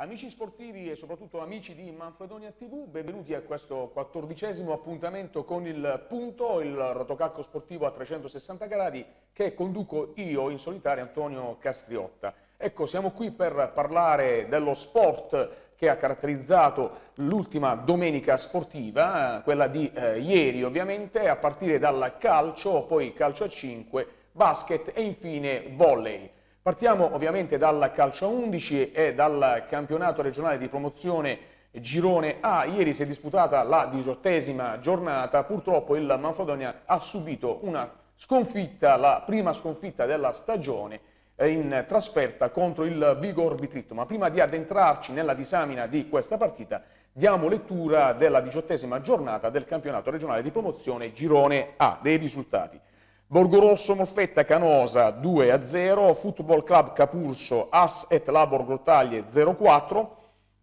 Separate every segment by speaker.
Speaker 1: Amici sportivi e soprattutto amici di Manfredonia TV, benvenuti a questo quattordicesimo appuntamento con il Punto, il rotocalco sportivo a 360 gradi che conduco io in solitario Antonio Castriotta. Ecco, siamo qui per parlare dello sport che ha caratterizzato l'ultima domenica sportiva, quella di eh, ieri ovviamente, a partire dal calcio, poi calcio a 5, basket e infine volley. Partiamo ovviamente dal calcio a 11 e dal campionato regionale di promozione Girone A. Ieri si è disputata la diciottesima giornata, purtroppo il Manfredonia ha subito una sconfitta, la prima sconfitta della stagione in trasferta contro il Vigor Bitritto. Ma prima di addentrarci nella disamina di questa partita, diamo lettura della diciottesima giornata del campionato regionale di promozione Girone A, dei risultati. Borgorosso Molfetta Canosa 2 a 0, Football Club Capurso Ars et Labor Grottaglie 0-4,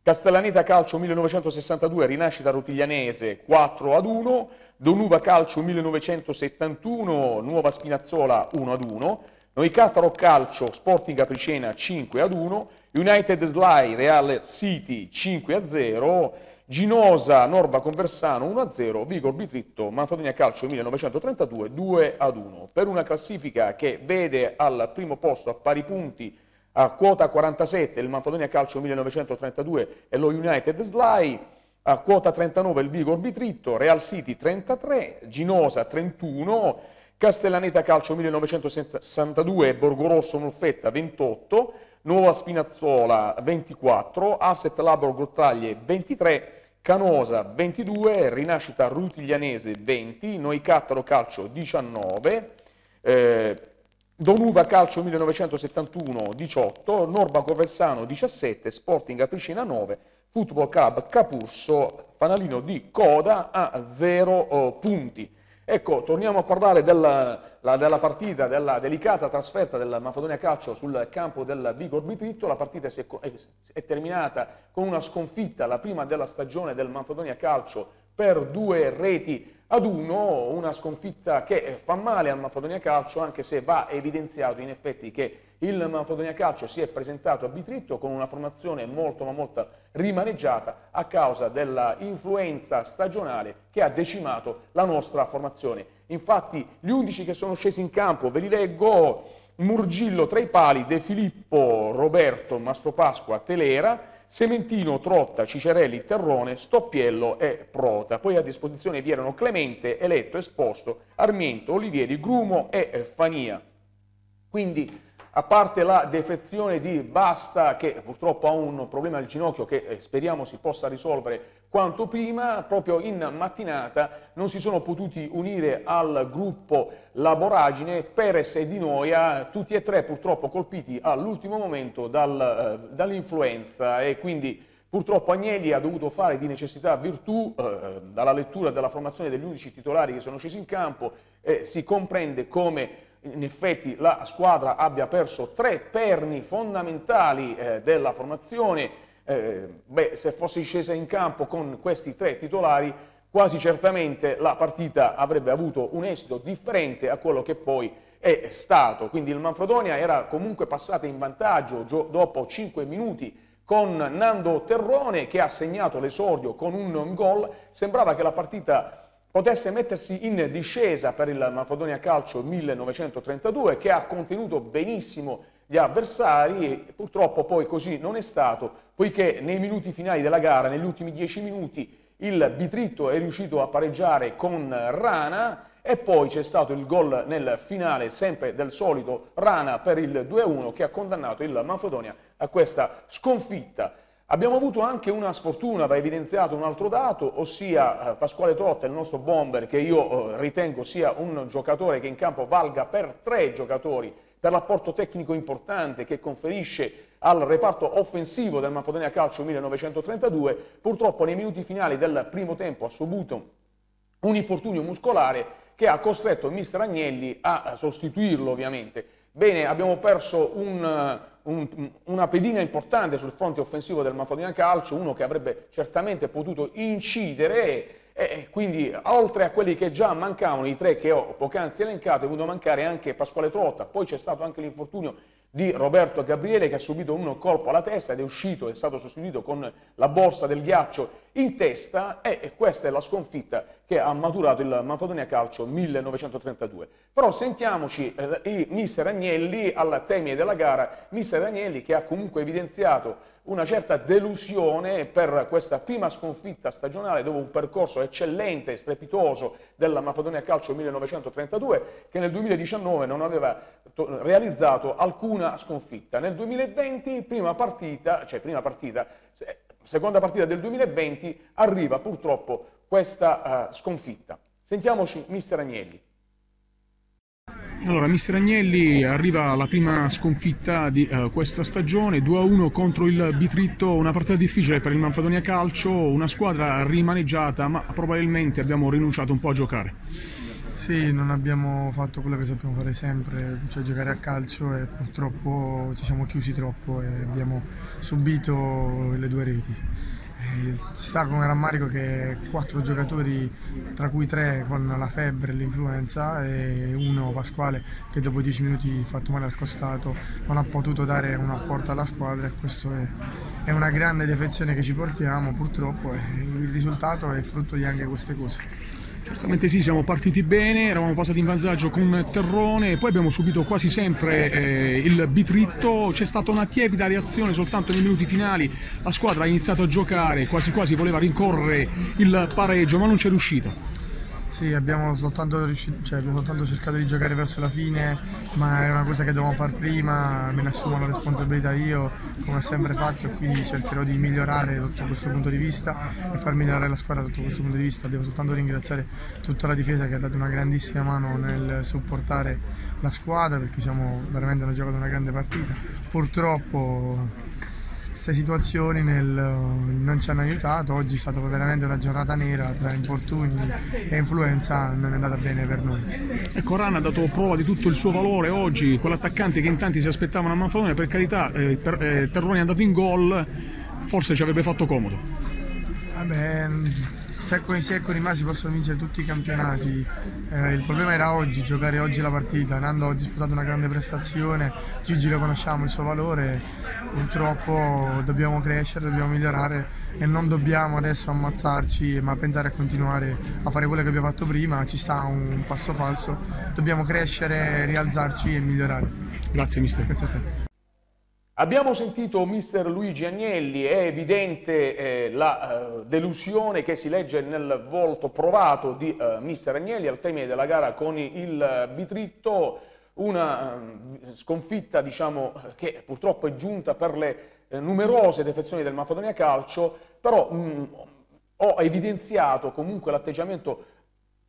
Speaker 1: Castellaneta Calcio 1962 Rinascita Rutiglianese 4 ad 1, Donuva Calcio 1971 Nuova Spinazzola 1 ad 1, Noicattaro Calcio Sporting Apricena 5 ad 1, United Sly Real City 5 a 0, Ginosa, Norba Conversano 1-0, Vigor Bitritto, Manfredonia Calcio 1932 2-1. Per una classifica che vede al primo posto a pari punti a quota 47 il Manfredonia Calcio 1932 e lo United Sly, a quota 39 il Vigor Bitritto, Real City 33, Ginosa 31, Castellaneta Calcio 1962 e Borgorosso Molfetta 28, Nuova Spinazzola 24, Asset Labor Grottaglie 23, Canosa 22, Rinascita Rutiglianese 20, Noicattaro Calcio 19, eh, Donuva Calcio 1971 18, Norba Corvessano 17, Sporting Apricina 9, Football Club Capurso, fanalino di coda a 0 oh, punti. Ecco, torniamo a parlare della, la, della partita, della delicata trasferta del Manfredonia Calcio sul campo del Vigor Bitritto. La partita è, è, è, terminata con una sconfitta, la prima della stagione del Manfredonia Calcio per due reti ad uno, una sconfitta che fa male al Manfredonia Calcio, anche se va evidenziato in effetti che il Manfredonia Calcio si è presentato a Bitritto con una formazione molto ma molto rimaneggiata a causa dell'influenza stagionale che ha decimato la nostra formazione. Infatti gli 11 che sono scesi in campo, ve li leggo, Murgillo tra i pali, De Filippo, Roberto, Mastropasqua, Telera, Sementino, Trotta, Cicerelli, Terrone, Stoppiello e Prota. Poi a disposizione vi erano Clemente, Eletto, Esposto, Armiento, Olivieri, Grumo e Fania. Quindi a parte la defezione di Basta che purtroppo ha un problema al ginocchio che eh, speriamo si possa risolvere quanto prima, proprio in mattinata non si sono potuti unire al gruppo Laboragine Perez e Di Noia, tutti e tre purtroppo colpiti all'ultimo momento dal, eh, dall'influenza. E quindi purtroppo Agnelli ha dovuto fare di necessità virtù eh, dalla lettura della formazione degli unici titolari che sono scesi in campo e si comprende come in effetti la squadra abbia perso tre perni fondamentali eh, della formazione, eh, beh, se fosse scesa in campo con questi tre titolari, quasi certamente la partita avrebbe avuto un esito differente a quello che poi è stato. Quindi il Manfredonia era comunque passata in vantaggio dopo 5 minuti con Nando Terrone che ha segnato l'esordio con un gol. Sembrava che la partita potesse mettersi in discesa per il Manfredonia Calcio 1932 che ha contenuto benissimo gli avversari e purtroppo poi così non è stato poiché nei minuti finali della gara, negli ultimi dieci minuti, il Bitritto è riuscito a pareggiare con Rana e poi c'è stato il gol nel finale sempre del solito Rana per il 2-1 che ha condannato il Manfredonia a questa sconfitta. Abbiamo avuto anche una sfortuna, va evidenziato un altro dato, ossia eh, Pasquale Trotta, il nostro bomber, che io eh, ritengo sia un giocatore che in campo valga per tre giocatori, per l'apporto tecnico importante che conferisce al reparto offensivo del Manfredonia Calcio 1932, purtroppo nei minuti finali del primo tempo ha subito un infortunio muscolare che ha costretto il mister Agnelli a sostituirlo ovviamente. Bene, abbiamo perso un, un, una pedina importante sul fronte offensivo del Manfredonia Calcio, uno che avrebbe certamente potuto incidere e quindi oltre a quelli che già mancavano, i tre che ho poc'anzi elencato, è venuto a mancare anche Pasquale Trotta, poi c'è stato anche l'infortunio di Roberto Gabriele che ha subito un colpo alla testa ed è uscito, è stato sostituito con la borsa del ghiaccio in testa e questa è la sconfitta che ha maturato il Manfredonia Calcio 1932. Però sentiamoci eh, i mister Agnelli al termine della gara, mister Agnelli che ha comunque evidenziato una certa delusione per questa prima sconfitta stagionale dopo un percorso eccellente e strepitoso della Macedonia Calcio 1932 che nel 2019 non aveva realizzato alcuna sconfitta. Nel 2020, prima partita, cioè prima partita, seconda partita del 2020, arriva purtroppo questa uh, sconfitta. Sentiamoci mister Agnelli.
Speaker 2: Allora, mister Agnelli arriva la prima sconfitta di uh, questa stagione, 2-1 contro il Bitritto, una partita difficile per il Manfredonia Calcio, una squadra rimaneggiata, ma probabilmente abbiamo rinunciato un po' a giocare.
Speaker 3: Sì, non abbiamo fatto quello che sappiamo fare sempre, cioè giocare a calcio e purtroppo ci siamo chiusi troppo e abbiamo subito le due reti. Ci sta come rammarico che quattro giocatori, tra cui tre con la febbre e l'influenza e uno Pasquale che dopo dieci minuti fatto male al costato non ha potuto dare un apporto alla squadra e questo è, è una grande defezione che ci portiamo purtroppo e il risultato è frutto di anche queste cose.
Speaker 2: Certamente sì, siamo partiti bene, eravamo passati in vantaggio con Terrone, poi abbiamo subito quasi sempre eh, il bitritto, c'è stata una tiepida reazione soltanto nei minuti finali, la squadra ha iniziato a giocare, quasi quasi voleva rincorrere il pareggio, ma non c'è riuscita.
Speaker 3: Sì, abbiamo soltanto, cioè, abbiamo soltanto, cercato di giocare verso la fine, ma è una cosa che dovevamo fare prima, me ne assumo la responsabilità io, come ho sempre fatto, e quindi cercherò di migliorare sotto questo punto di vista e far migliorare la squadra sotto questo punto di vista. Devo soltanto ringraziare tutta la difesa che ha dato una grandissima mano nel supportare la squadra perché siamo veramente hanno giocato una grande partita. Purtroppo queste situazioni nel, non ci hanno aiutato, oggi è stata veramente una giornata nera tra infortuni e influenza, non è andata bene per noi.
Speaker 2: Ecco, Rana ha dato prova di tutto il suo valore oggi, quell'attaccante che in tanti si aspettavano a Manfalone, per carità, eh, per, eh, Terroni è andato in gol, forse ci avrebbe fatto comodo.
Speaker 3: Vabbè, secco in secco rimasi possono vincere tutti i campionati. Eh, il problema era oggi, giocare oggi la partita. Nando ha disputato una grande prestazione, Gigi lo conosciamo il suo valore, purtroppo dobbiamo crescere, dobbiamo migliorare e non dobbiamo adesso ammazzarci ma pensare a continuare a fare quello che abbiamo fatto prima, ci sta un passo falso, dobbiamo crescere, rialzarci e migliorare.
Speaker 2: Grazie mister.
Speaker 3: Grazie a te.
Speaker 1: Abbiamo sentito mister Luigi Agnelli, è evidente eh, la eh, delusione che si legge nel volto provato di eh, mister Agnelli al termine della gara con il Bitritto, una eh, sconfitta diciamo, che purtroppo è giunta per le eh, numerose defezioni del Macedonia Calcio, però mh, mm, ho evidenziato comunque l'atteggiamento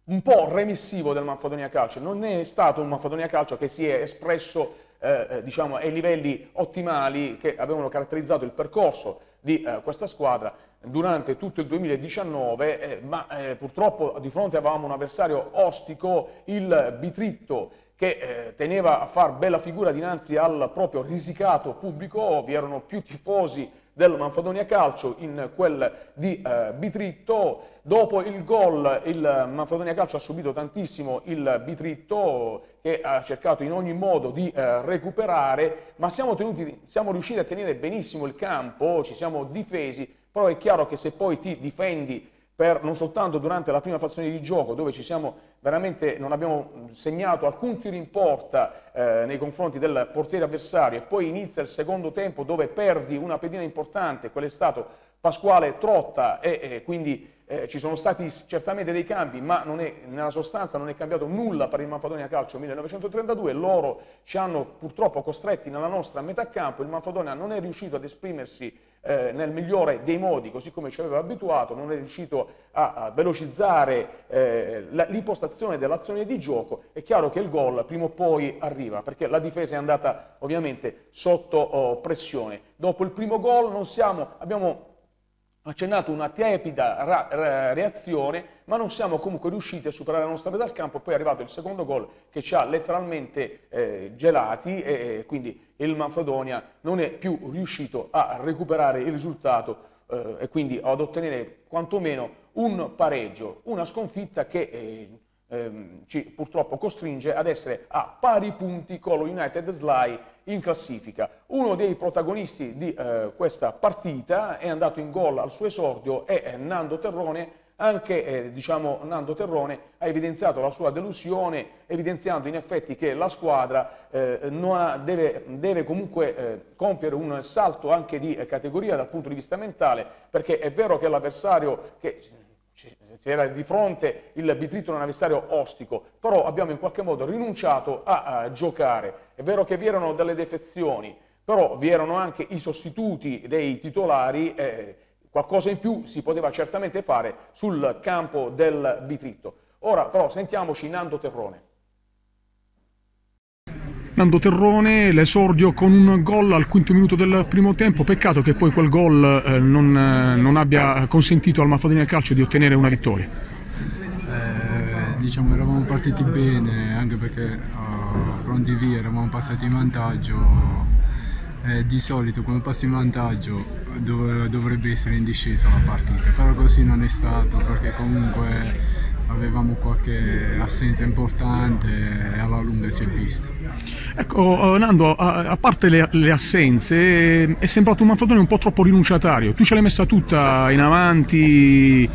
Speaker 1: un po' remissivo del Manfredonia Calcio, non è stato un Manfredonia Calcio che si è espresso eh, eh, diciamo, ai livelli ottimali che avevano caratterizzato il percorso di eh, questa squadra durante tutto il 2019, eh, ma eh, purtroppo di fronte avevamo un avversario ostico, il Bitritto, che eh, teneva a far bella figura dinanzi al proprio risicato pubblico, vi erano più tifosi del Manfredonia Calcio in quel di eh, Bitritto. Dopo il gol il Manfredonia Calcio ha subito tantissimo il Bitritto che ha cercato in ogni modo di eh, recuperare, ma siamo, tenuti, siamo riusciti a tenere benissimo il campo, ci siamo difesi, però è chiaro che se poi ti difendi per, non soltanto durante la prima fazione di gioco, dove ci siamo veramente, non abbiamo segnato alcun tiro in porta eh, nei confronti del portiere avversario, e poi inizia il secondo tempo dove perdi una pedina importante, quello è stato Pasquale Trotta, e, e quindi eh, ci sono stati certamente dei cambi, ma è, nella sostanza non è cambiato nulla per il Manfredonia Calcio 1932, loro ci hanno purtroppo costretti nella nostra metà campo, il Manfredonia non è riuscito ad esprimersi eh, nel migliore dei modi, così come ci aveva abituato, non è riuscito a, velocizzare eh, l'impostazione dell'azione di gioco, è chiaro che il gol prima o poi arriva, perché la difesa è andata ovviamente sotto oh, pressione. Dopo il primo gol abbiamo accennato una tiepida reazione, ma non siamo comunque riusciti a superare la nostra metà del campo, poi è arrivato il secondo gol che ci ha letteralmente eh, gelati e quindi il Manfredonia non è più riuscito a recuperare il risultato eh, e quindi ad ottenere quantomeno un pareggio, una sconfitta che eh, ehm, ci purtroppo costringe ad essere a pari punti con lo United Sly in classifica. Uno dei protagonisti di eh, questa partita è andato in gol al suo esordio è Nando Terrone anche eh, diciamo, Nando Terrone ha evidenziato la sua delusione, evidenziando in effetti che la squadra eh, ha, deve, deve, comunque eh, compiere un salto anche di categoria dal punto di vista mentale, perché è vero che l'avversario che era di fronte il Bitrito un avversario ostico, però abbiamo in qualche modo rinunciato a, a giocare. È vero che vi erano delle defezioni, però vi erano anche i sostituti dei titolari eh, Qualcosa in più si poteva certamente fare sul campo del Bitritto. Ora però sentiamoci Nando Terrone.
Speaker 2: Nando Terrone, l'esordio con un gol al quinto minuto del primo tempo, peccato che poi quel gol eh, non, eh, non, abbia consentito al Mafadini Calcio di ottenere una vittoria.
Speaker 4: Eh, diciamo eravamo partiti bene anche perché uh, pronti via, eravamo passati in vantaggio eh, di solito quando passi in vantaggio dov dovrebbe essere in discesa la partita, però così non è stato perché comunque avevamo qualche assenza importante e alla lunga si è visto.
Speaker 2: Ecco, eh, Nando, a, parte le, le, assenze, è sembrato un Manfredoni un po' troppo rinunciatario. Tu ce l'hai messa tutta in avanti,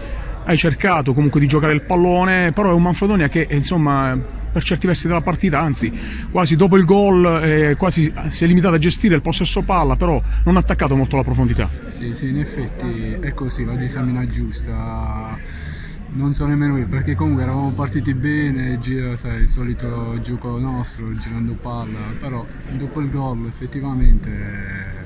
Speaker 2: hai cercato comunque di giocare il pallone, però è un Manfredonia che insomma per certi versi della partita, anzi quasi dopo il gol eh, quasi si è limitato a gestire il possesso palla, però non ha attaccato molto la profondità.
Speaker 4: Sì, sì, in effetti è così, la disamina giusta. Non so nemmeno io, perché comunque eravamo partiti bene, gira, sai, il solito gioco nostro, girando palla, però dopo il gol effettivamente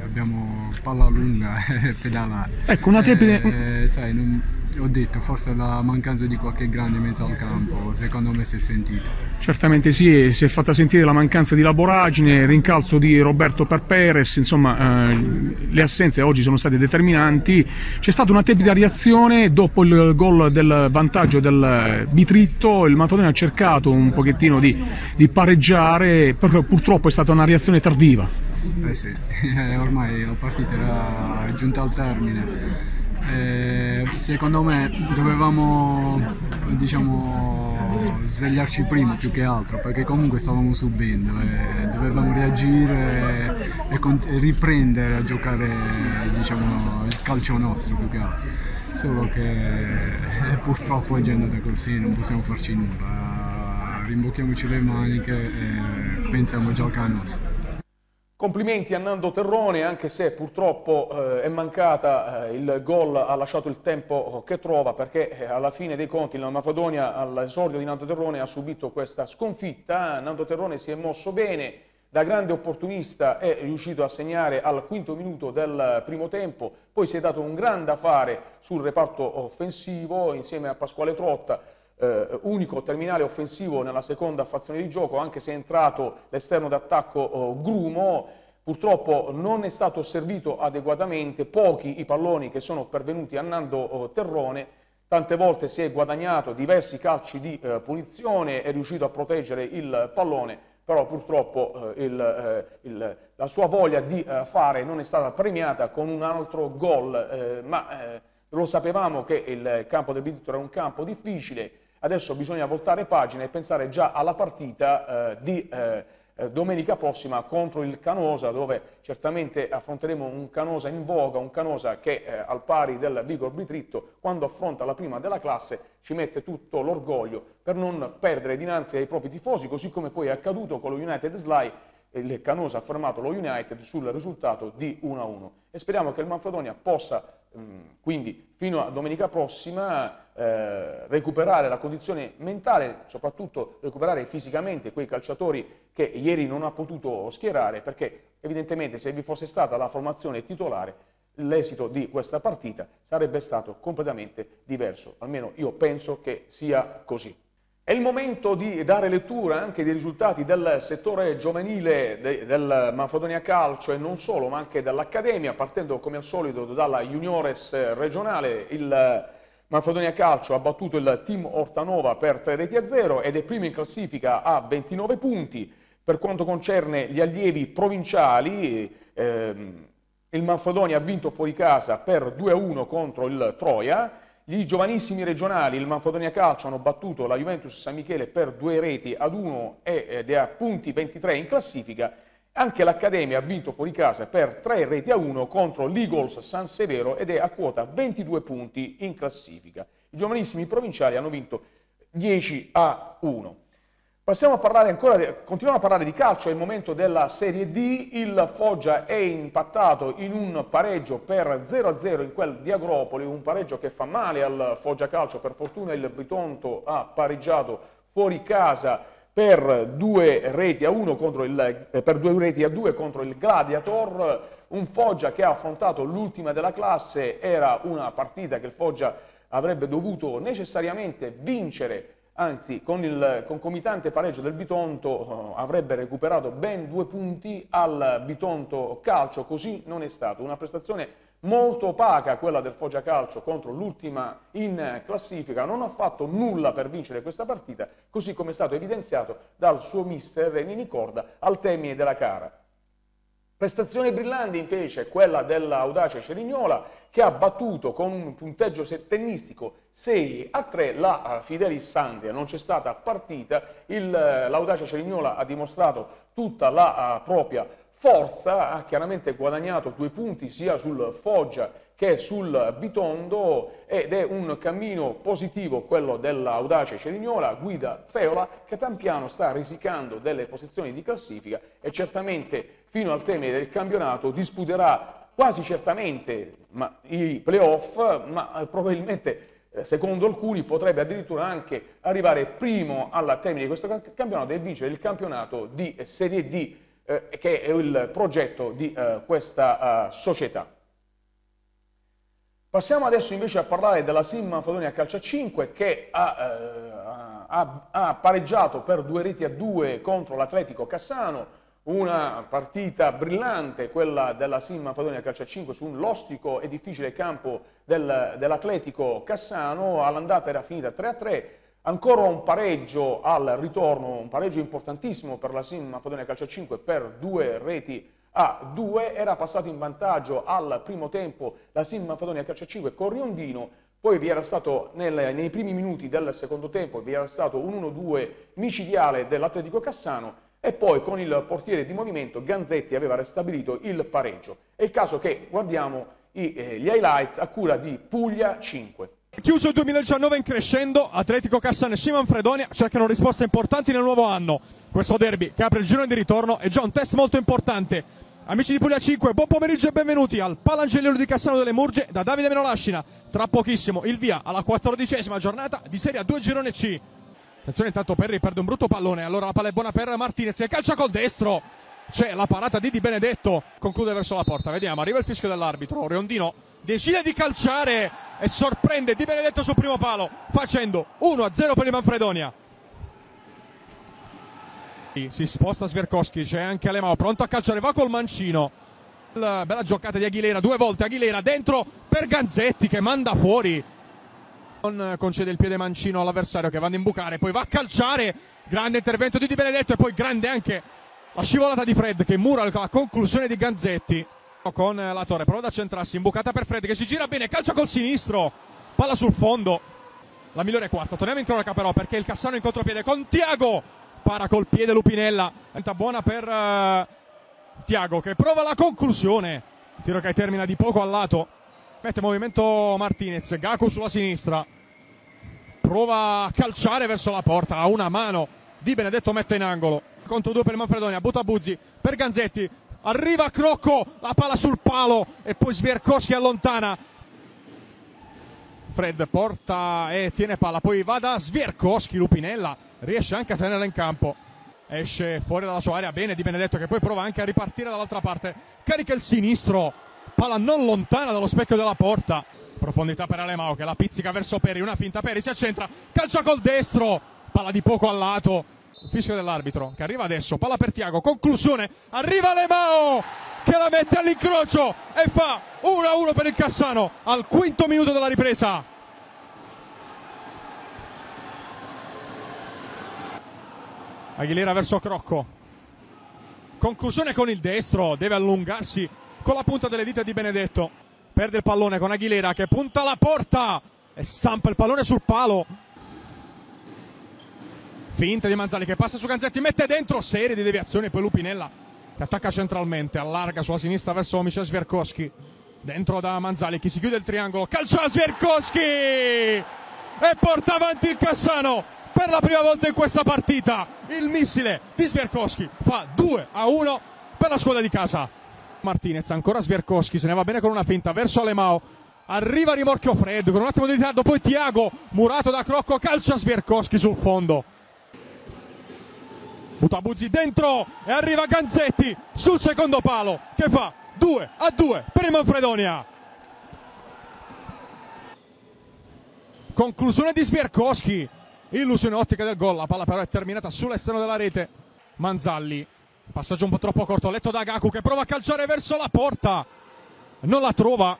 Speaker 4: abbiamo palla lunga e pedalare.
Speaker 2: Ecco, una tiepide...
Speaker 4: Eh, sai, non, ho detto, forse la mancanza di qualche grande in mezzo al campo, secondo me si è sentita.
Speaker 2: Certamente sì, si è fatta sentire la mancanza di laboragine, il rincalzo di Roberto per Perez, insomma eh, le assenze oggi sono state determinanti. C'è stata una tepida reazione dopo il gol del vantaggio del Bitritto, il Mattodone ha cercato un pochettino di, di pareggiare, però purtroppo è stata una reazione tardiva.
Speaker 4: Eh sì, ormai la partita era giunta al termine eh, secondo me dovevamo diciamo, svegliarci prima più che altro perché comunque stavamo subendo e dovevamo reagire e, e riprendere a giocare diciamo, il calcio nostro più che altro. Solo che eh, purtroppo è già andata così non possiamo farci nulla. Rimbocchiamoci le maniche e pensiamo già al nostro
Speaker 1: Complimenti a Nando Terrone, anche se purtroppo eh, è mancata eh, il gol, ha lasciato il tempo che trova, perché eh, alla fine dei conti la Macedonia all'esordio di Nando Terrone ha subito questa sconfitta. Nando Terrone si è mosso bene, da grande opportunista è riuscito a segnare al quinto minuto del primo tempo, poi si è dato un grande affare sul reparto offensivo insieme a Pasquale Trotta, eh, unico terminale offensivo nella seconda fazione di gioco, anche se è entrato l'esterno d'attacco oh, Grumo, purtroppo non è stato servito adeguatamente, pochi i palloni che sono pervenuti a Nando oh, Terrone, tante volte si è guadagnato diversi calci di eh, punizione, è riuscito a proteggere il pallone, però purtroppo eh, il, eh, il, la sua voglia di eh, fare non è stata premiata con un altro gol, eh, ma lo sapevamo che il campo del Bidito era un campo difficile, Adesso bisogna voltare pagina e pensare già alla partita eh, di eh, eh, domenica prossima contro il Canosa, dove certamente affronteremo un Canosa in voga, un Canosa che eh, al pari del Vigor Bitritto, quando affronta la prima della classe, ci mette tutto l'orgoglio per non perdere dinanzi ai propri tifosi, così come poi è accaduto con lo United Sly, il Canosa ha fermato lo United sul risultato di 1-1 e speriamo che il Manfredonia possa mh, quindi fino a domenica prossima eh, recuperare la condizione mentale, soprattutto recuperare fisicamente quei calciatori che ieri non ha potuto schierare, perché evidentemente se vi fosse stata la formazione titolare, l'esito di questa partita sarebbe stato completamente diverso. Almeno io penso che sia così. È il momento di dare lettura anche dei risultati del settore giovanile de, del Manfredonia Calcio e non solo, ma anche dell'Accademia, partendo come al solito dalla Juniores regionale. Il Manfredonia Calcio ha battuto il team Ortanova per 3 reti a 0 ed è primo in classifica a 29 punti. Per quanto concerne gli allievi provinciali, ehm, il Manfredonia ha vinto fuori casa per 2 a 1 contro il Troia. Gli giovanissimi regionali, il Manfredonia Calcio, hanno battuto la Juventus San Michele per due reti ad 1 ed è a punti 23 in classifica Anche l'Accademia ha vinto fuori casa per 3 reti a 1 contro l'Eagles San Severo ed è a quota 22 punti in classifica. I giovanissimi provinciali hanno vinto 10 a 1. Passiamo a parlare ancora, continuiamo a parlare di calcio, è il momento della Serie D, il Foggia è impattato in un pareggio per 0-0 in quel di Agropoli, un pareggio che fa male al Foggia Calcio, per fortuna il Bitonto ha pareggiato fuori casa per due reti a, uno contro il, eh, per due reti a due contro il Gladiator, un Foggia che ha affrontato l'ultima della classe, era una partita che il Foggia avrebbe dovuto necessariamente vincere, anzi con il concomitante pareggio del Bitonto eh, avrebbe recuperato ben due punti al Bitonto Calcio, così non è stato, una prestazione molto opaca quella del Foggia Calcio contro l'ultima in classifica, non ha fatto nulla per vincere questa partita, così come è stato evidenziato dal suo mister Nini Corda al termine della gara. Prestazione brillante invece quella dell'Audace Cerignola che ha battuto con un punteggio settennistico 6 a 3 la Fidelis Sandria. Non c'è stata partita, l'Audace Cerignola ha dimostrato tutta la propria Forza ha chiaramente guadagnato due punti sia sul Foggia che sul Bitondo ed è un cammino positivo quello dell'Audace Cerignola, guida Feola che pian piano sta risicando delle posizioni di classifica e certamente fino al termine del campionato disputerà quasi certamente ma, i playoff, ma eh, probabilmente eh, secondo alcuni potrebbe addirittura anche arrivare primo al termine di questo campionato e vincere il campionato di Serie D eh, che è il progetto di eh, questa eh, società. Passiamo adesso invece a parlare della Sim Manfredonia Calcio 5 che ha, eh, ha, ha, pareggiato per due reti a due contro l'Atletico Cassano, una partita brillante quella della Sim Manfredonia Calcio 5 su un lostico e difficile campo del, dell'Atletico Cassano, all'andata era finita 3 a 3, Ancora un pareggio al ritorno, un pareggio importantissimo per la Sim Macedonia Calcio 5 per due reti a due. Era passato in vantaggio al primo tempo la Sim Macedonia Calcio 5 con Riondino, poi vi era stato nel, nei primi minuti del secondo tempo vi era stato un 1-2 micidiale dell'Atletico Cassano e poi con il portiere di movimento Ganzetti aveva restabilito il pareggio. È il caso che guardiamo eh, gli highlights a cura di Puglia 5.
Speaker 5: Chiuso il 2019 in crescendo, Atletico Cassano e Simon Fredonia cercano risposte importanti nel nuovo anno. Questo derby che apre il girone di ritorno è già un test molto importante. Amici di Puglia 5, buon pomeriggio e benvenuti al Palangeliero di Cassano delle Murge da Davide Menolascina. Tra pochissimo il via alla quattordicesima giornata di Serie A2 Girone C. Attenzione intanto Perri perde un brutto pallone, allora la palla è buona per Martinez che calcia col destro. C'è la parata di Di Benedetto, conclude verso la porta, vediamo, arriva il fischio dell'arbitro, Riondino decide di calciare e sorprende Di Benedetto sul primo palo facendo 1-0 per il Manfredonia. Si sposta Sverkowski, c'è anche Alemao pronto a calciare, va col mancino. Bella giocata di Aguilera, due volte Aguilera dentro per Ganzetti che manda fuori. Non concede il piede mancino all'avversario che va ad imbucare, poi va a calciare. Grande intervento di Di Benedetto e poi grande anche la scivolata di Fred che mura la conclusione di Ganzetti. Con la torre, prova ad accentrarsi, imbucata per Fred che si gira bene, calcia col sinistro, palla sul fondo, la migliore quarta, torniamo in cronaca però perché il Cassano in contropiede con Tiago, para col piede Lupinella, tenta buona per uh, Tiago che prova la conclusione, tiro che termina di poco al lato, mette movimento Martinez, Gaku sulla sinistra, prova a calciare verso la porta, a una mano, Di Benedetto mette in angolo, contro due per Manfredonia, butta Buzzi per Ganzetti, arriva Crocco, la palla sul palo e poi Svierkowski allontana. Fred porta e tiene palla, poi va da Svierkowski, Lupinella riesce anche a tenerla in campo. Esce fuori dalla sua area, bene Di Benedetto che poi prova anche a ripartire dall'altra parte. Carica il sinistro, palla non lontana dallo specchio della porta. Profondità per Alemao che la pizzica verso Peri, una finta Peri si accentra, calcia col destro, palla di poco al lato fischio dell'arbitro che arriva adesso, palla per Tiago, conclusione, arriva Lemao che la mette all'incrocio e fa 1-1 per il Cassano al quinto minuto della ripresa. Aguilera verso Crocco. Conclusione con il destro, deve allungarsi con la punta delle dita di Benedetto. Perde il pallone con Aguilera che punta alla porta e stampa il pallone sul palo finta di Manzali che passa su Ganzetti, mette dentro, serie di deviazioni, poi Lupinella che attacca centralmente, allarga sulla sinistra verso Michel Sverkowski. Dentro da Manzali, chi si chiude il triangolo, calcio a Sverkowski! E porta avanti il Cassano per la prima volta in questa partita. Il missile di Sverkowski fa 2 a 1 per la squadra di casa. Martinez, ancora Sverkowski, se ne va bene con una finta verso Alemao. Arriva rimorchio freddo con un attimo di ritardo, poi Tiago, murato da Crocco, calcia Sverkowski sul fondo. Butabuzzi dentro e arriva Ganzetti sul secondo palo che fa 2 a 2 per il Manfredonia. Conclusione di Sverkowski, illusione ottica del gol, la palla però è terminata sull'esterno della rete. Manzalli, passaggio un po' troppo corto, letto da Gaku che prova a calciare verso la porta, non la trova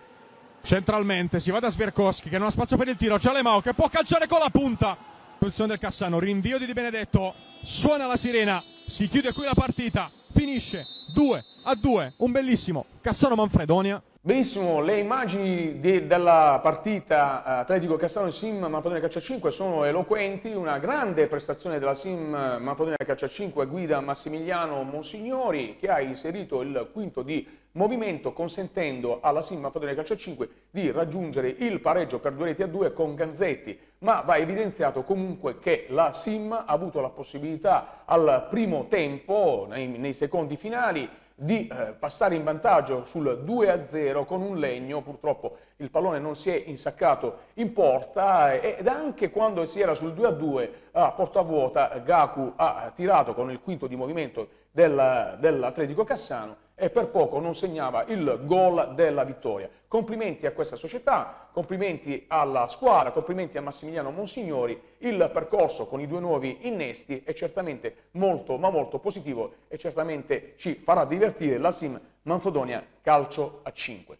Speaker 5: centralmente, si va da Sverkowski che non ha spazio per il tiro, c'è Lemao che può calciare con la punta, posizione del Cassano, rinvio di Di Benedetto, suona la sirena, si chiude qui la partita, finisce 2 a 2, un bellissimo Cassano Manfredonia.
Speaker 1: Benissimo, le immagini di, della partita eh, Atletico Cassano Sim Manfredonia Calcio 5 sono eloquenti, una grande prestazione della Sim Manfredonia Calcio 5 guida Massimiliano Monsignori che ha inserito il quinto di movimento consentendo alla Sim Manfredonia Calcio 5 di raggiungere il pareggio per due reti a due con Ganzetti, ma va evidenziato comunque che la Sim ha avuto la possibilità al primo tempo, nei, nei secondi finali, di eh, passare in vantaggio sul 2-0 con un legno, purtroppo il pallone non si è insaccato in porta ed anche quando si era sul 2-2 a porta vuota Gaku ha tirato con il quinto di movimento del, dell'Atletico Cassano e per poco non segnava il gol della vittoria. Complimenti a questa società, complimenti alla squadra, complimenti a Massimiliano Monsignori, il percorso con i due nuovi innesti è certamente molto ma molto positivo e certamente ci farà divertire la Sim Manfredonia Calcio a 5.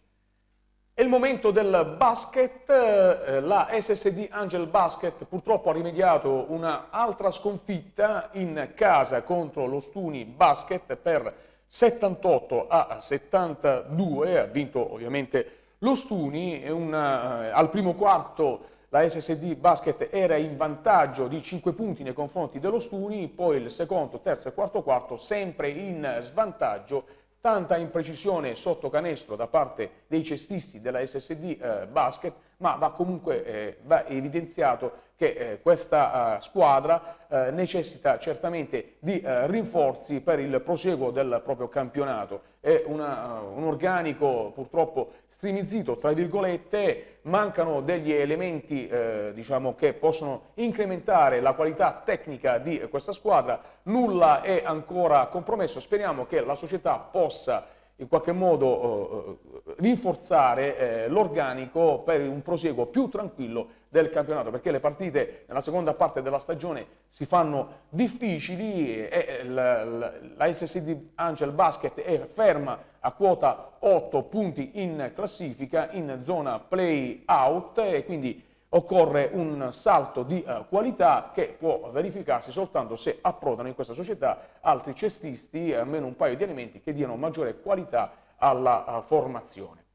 Speaker 1: È il momento del basket, eh, la SSD Angel Basket purtroppo ha rimediato un'altra sconfitta in casa contro lo Stuni Basket per 78 a 72, ha vinto ovviamente lo Stuni, una, eh, al primo quarto la SSD Basket era in vantaggio di 5 punti nei confronti dello Stuni, poi il secondo, terzo e quarto quarto sempre in svantaggio, tanta imprecisione sotto canestro da parte dei cestisti della SSD eh, Basket, ma va comunque eh, va evidenziato che eh, questa uh, squadra uh, necessita certamente di uh, rinforzi per il proseguo del proprio campionato. È una, un organico purtroppo strimizzito, tra virgolette, mancano degli elementi diciamo, che possono incrementare la qualità tecnica di questa squadra, nulla è ancora compromesso, speriamo che la società possa in qualche modo eh, rinforzare eh, l'organico per un proseguo più tranquillo del campionato, perché le partite nella seconda parte della stagione si fanno difficili e la, la, la SSD Angel Basket è ferma a quota 8 punti in classifica in zona play out e quindi occorre un salto di uh, qualità che può verificarsi soltanto se approdano in questa società altri cestisti, almeno un paio di elementi che diano maggiore qualità alla uh, formazione.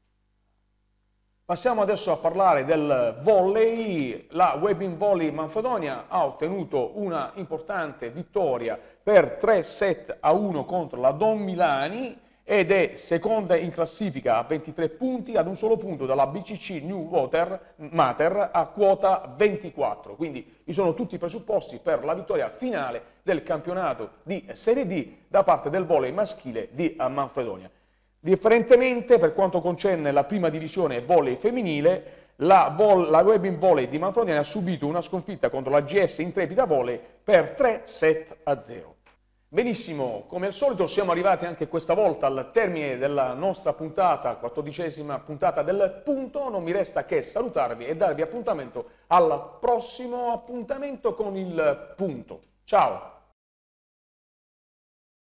Speaker 1: Passiamo adesso a parlare del volley. La Webbing Volley Manfredonia ha ottenuto una importante vittoria per 3 set a 1 contro la Don Milani ed è seconda in classifica a 23 punti ad un solo punto dalla BCC New Water Mater a quota 24. Quindi vi sono tutti i presupposti per la vittoria finale del campionato di Serie D da parte del volley maschile di Manfredonia. Differentemente per quanto concerne la prima divisione volley femminile, la, vol la Webbing Volley di Manfredonia ha subito una sconfitta contro la GS Intrepida Volley per 3 set a 0. Benissimo, come al solito siamo arrivati anche questa volta al termine della nostra puntata, quattordicesima puntata del punto, non mi resta che salutarvi e darvi appuntamento al prossimo appuntamento con il punto. Ciao!